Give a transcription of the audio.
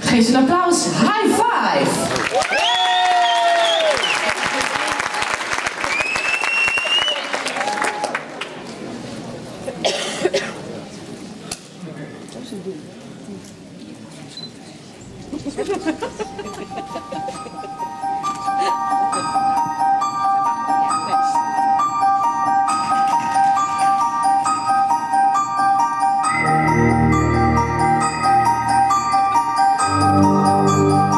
Geef ze een applaus. High five! Música